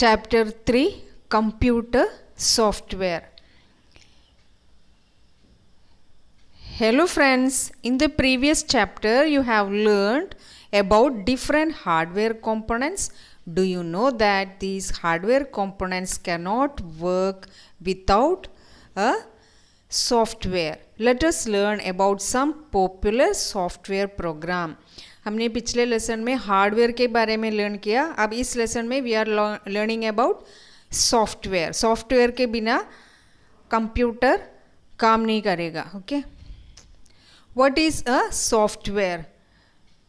Chapter 3 Computer Software. Hello, friends. In the previous chapter, you have learned about different hardware components. Do you know that these hardware components cannot work without a software? Let us learn about some popular software program. हमने पिछले lesson में hardware के बारे में learn किया। अब इस lesson में we are learning about software software के बिना कंप्यूटर काम नहीं करेगा okay what is a software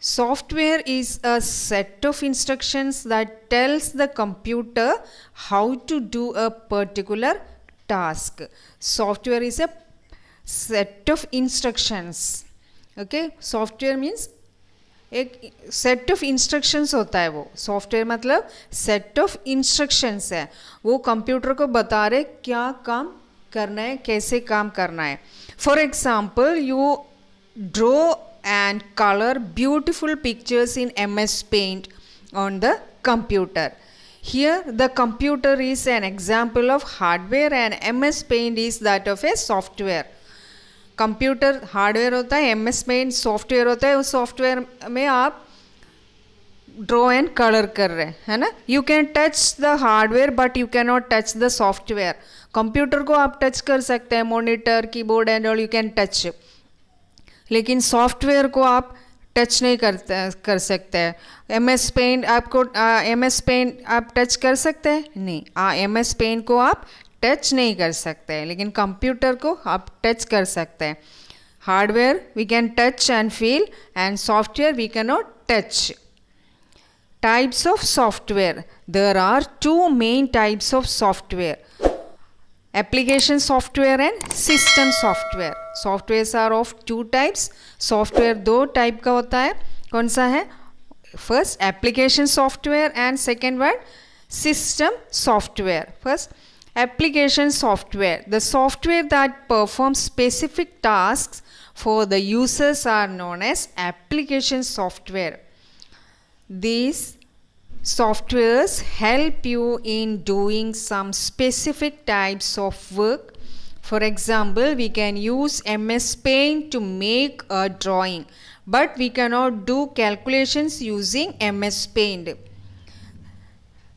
software is a set of instructions that tells the computer how to do a particular task software is a set of instructions okay software means एक set of instructions होता है वो। Software मतलब set of instructions है। वो computer को बता रहे क्या काम करना है, कैसे काम करना है। For example you draw and colour beautiful pictures in M S paint on the computer here the computer is an example of hardware and M S paint is that of a software computer hardware होता है, M S paint software होता है, उस software में आप draw and colour कर रहे हैं, है ना? You can touch the hardware but you can not touch the software computer को आप टच कर सकते हैं monitor keyboard and all you can touch लेकिन सॉफ्टवेयर को आप टच नहीं करते, कर सकते हैं। एम एस पेंट आपको एम एस पेंट आप टच कर सकते हैं? नहीं एम एस पेंट को आप टच नहीं कर सकते, लेकिन कंप्यूटर को आप टच कर सकते हैं। Hardware we can touch and feel and software we can not touch types of software there are two main types of software application software and system software software are of two types software दो type का होता है। कौन सा है? First application software and second word system software first application software the software that performs specific tasks for the users are known as application software these softwares help you in doing some specific types of work for example we can use ms paint to make a drawing but we cannot do calculations using ms paint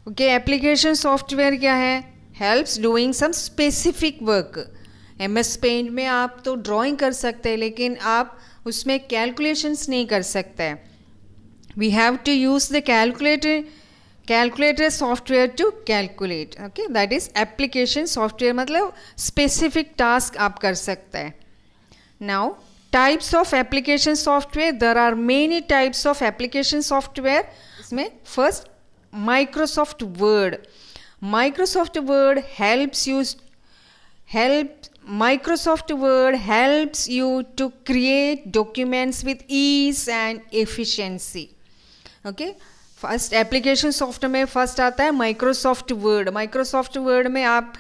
okay application software क्या है Helps doing some specific work MS S paint में आप तो drawing कर सकते हैं, लेकिन आप उसमें कैलकुलेशंस नहीं कर सकते। We have to use the calculator calculator software to calculate okay that is application software मतलब स्पेसिफिक टास्क आप कर सकते हैं। Now types of application software there are many types of application software इसमें first Microsoft Word Microsoft Word helps you help Microsoft Word helps you to create documents with ease and efficiency okay first application soft में first आता है Microsoft Word Microsoft word में आप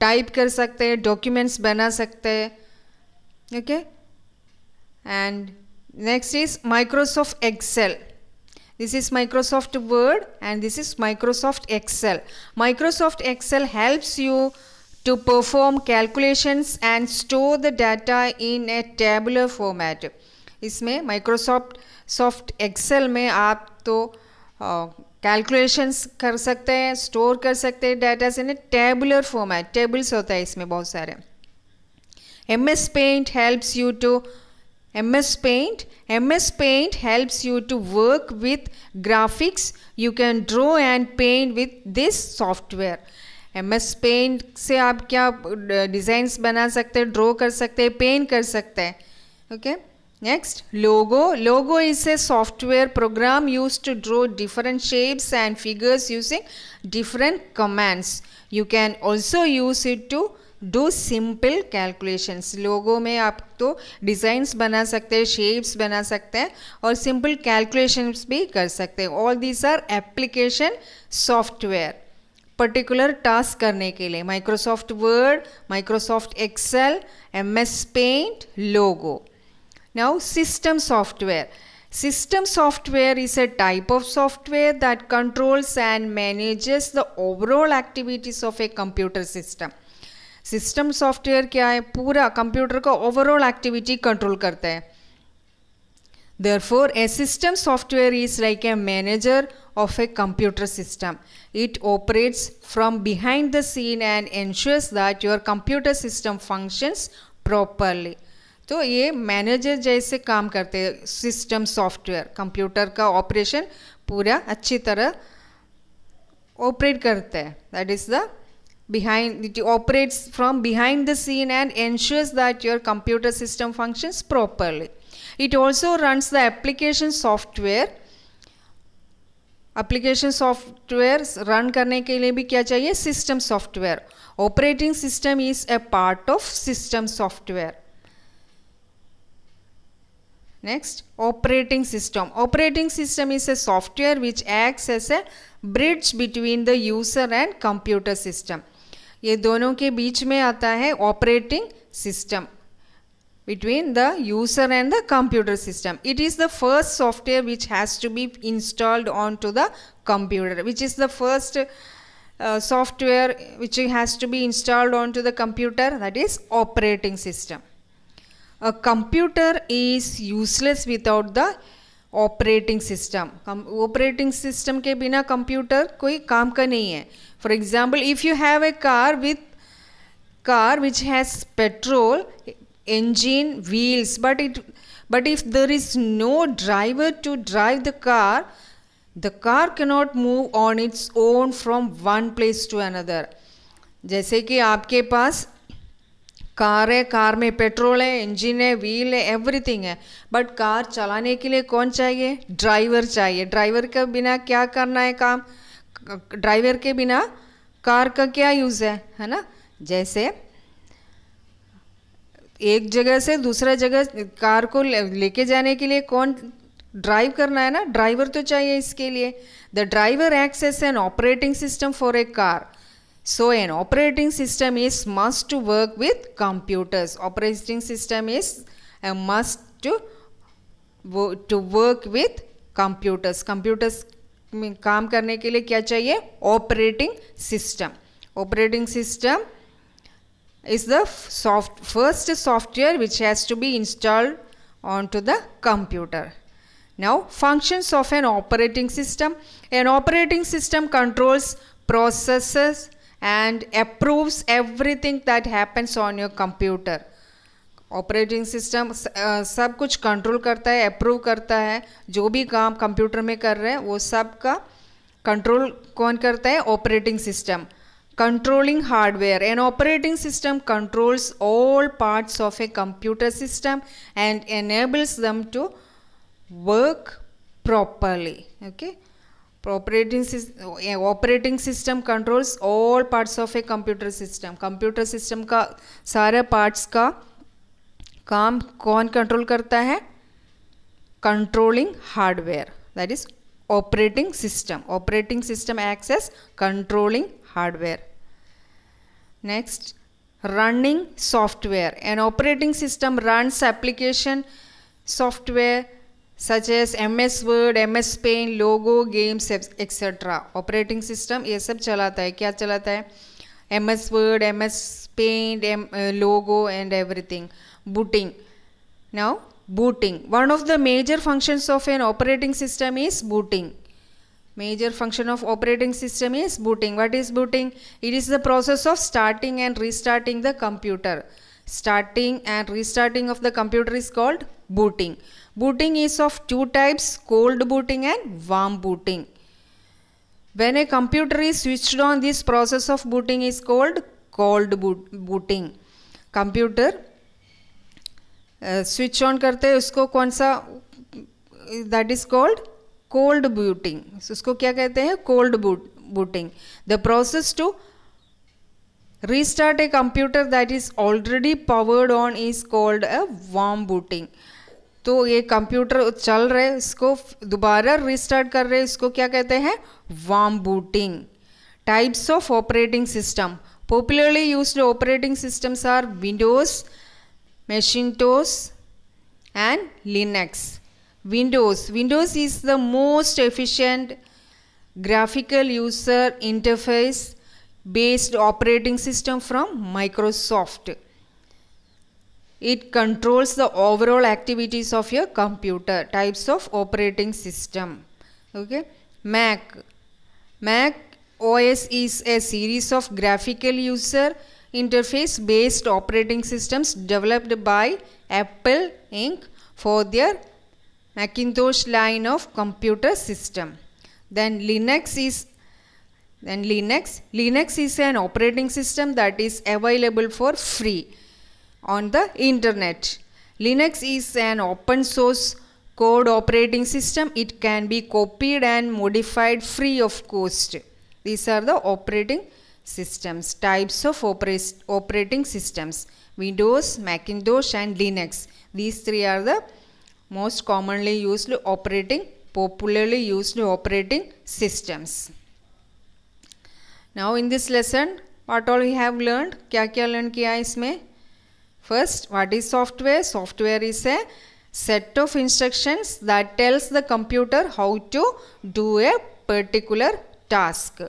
type कर सकते हैं documents बना सकते हैं okay and next is Microsoft Excel this is microsoft word and this is microsoft excel microsoft excel helps you to perform calculations and store the data in a tabular format इसमें Microsoft soft Excel में आप तो calculations कर सकते हैं store कर सकते हैं डाटा से टेबुलर फॉर्मेट टेबल्स होता है इसमें बहुत सारे M S Paint helps you to M S Paint M S Paint helps you to work with graphics you can draw and paint with this software M S Paint से आप क्या designs बना सकते हैं ड्रॉ कर सकते हैं paint कर सकते हैं okay okay? Next, logo. Logo is a software program used to draw different shapes and figures using different commands. You can also use it do simple calculations लोगों में आप तो डिज़ाइंस बना सकते हैं शेप्स बना सकते हैं और सिंपल कैलकुलेशंस भी कर सकते हैं। All these are application software particular task करने के लिए। Microsoft Word Microsoft Excel M S Paint Logo now system software system software is a type of software that controls and manages the overall activities of a computer system system software क्या है? पूरा computer का overall activity control करता है। Therefore a system software is like a manager of a computer system it operates from behind the scene and ensures that your computer system functions properly तो ये manager जैसे काम करते हैं system software computer का operation पूरा अच्छी तरह ऑपरेट करता है। That is the behind it operates from behind the scene and ensures that your computer system functions properly it also runs the application software application software run करने के लिए भी क्या चाहिए system software operating system is a part of system software Next, operating system. Operating system is a software which acts as a bridge between the user and computer system. ये दोनों के बीच में आता है operating system between the user and the computer system it is the first software which has to be installed on to the computer which is the first software which has to be installed on to the computer that is operating system a computer is useless without the operating system operating system के बिना computer कोई काम का नहीं है. For example if you have a car with car which has petrol engine wheels but it but if there is no driver to drive the car the car cannot move on its own from one place to another जैसे कि आपके पास car है car में petrol है engine है wheel है everything है बट कार चलाने के लिए कौन चाहिए ड्राइवर चाहिए ड्राइवर के बिना क्या करना है काम ड्राइवर के बिना कार का क्या यूज़ है है ना जैसे एक जगह से दूसरा जगह कार को लेके जाने के लिए कौन ड्राइव करना है ना ड्राइवर तो चाहिए इसके लिए the driver acts as an operating system for a car so an operating system is must to work with computers operating system is a must to to work with computers computers में काम करने के लिए क्या चाहिए operating system operating system is the soft first software which has to be installed onto the computer. Now functions of an operating system. An operating system controls processes and approves everything that happens on your computer. Operating system सब कुछ control करता है approve करता है जो भी काम computer में कर रहे हैं वो सब का कंट्रोल कौन करता है operating system controlling hardware an operating system controls all parts of a computer system and enables them to work properly okay operating operating system controls all parts of a computer system computer system का सारे parts का काम कौन control करता है? Controlling hardware that is operating system operating system access controlling hardware next running software and operating system runs application software such as MS Word, MS Paint, logo, games, etc. Operating system ये सब चलाता है क्या चलाता है MS Word, MS Paint, M, uh, logo and everything. Booting. Now, booting. One of the major functions of an operating system is booting. Major function of operating system is booting. What is booting? It is the process of starting and restarting the computer. Starting and restarting of the computer is called booting. Booting is of two types, cold booting and warm booting. When a computer is switched on, this process of booting is called cold boot, booting. Computer switch uh, on करते हैं उसको कौन सा that is called cold booting उसको क्या कहते हैं cold booting the process to restart a computer that is already powered on is called a warm booting तो ये कंप्यूटर चल रहे, इसको दोबारा रिस्टार्ट कर रहे, इसको क्या कहते हैं warm booting types of operating system popularly used operating systems are Windows Macintosh and Linux Windows. Windows is the most efficient graphical user interface based operating system from Microsoft. It controls the overall activities of your computer. Types of operating system. Okay. Mac. Mac OS is a series of graphical user interface based operating systems developed by Apple Inc. for their Macintosh line of computer system. Then Linux is then Linux. Linux is an operating system that is available for free on the internet. Linux is an open source code operating system. It can be copied and modified free of cost. These are the operating systems, types of operating systems. Windows, Macintosh and Linux. These three are the most commonly used operating, popularly used operating systems. Now in this lesson, what all we have learned? क्या क्या learn किया इसमें? First, what is software? Software is a set of instructions that tells the computer how to do a particular task.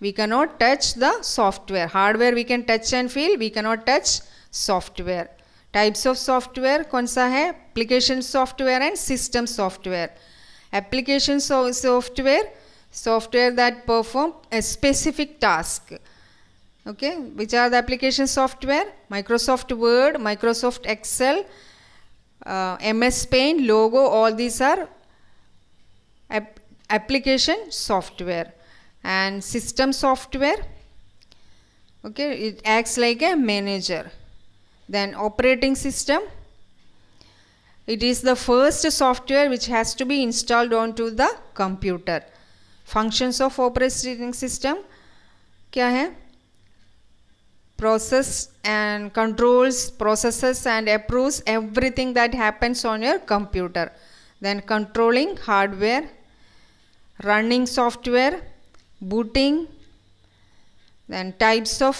We cannot touch the software. Hardware we can touch and feel. We cannot touch software. Types of software कौन सा है Application software and system software. Application software software that perform a specific task okay which are the application software microsoft word microsoft excel uh, ms paint logo all these are ap application software and system software okay it acts like a manager then operating system it is the first software which has to be installed onto the computer functions of operating system क्या है process and controls, processes and approves everything that happens on your computer. Then controlling hardware, running software, booting, then types of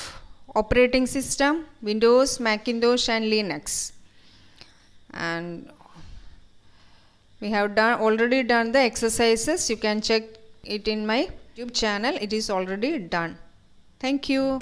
operating system, Windows, Macintosh and Linux. And we have done already done the exercises. You can check it in my YouTube channel. It is already done. Thank you.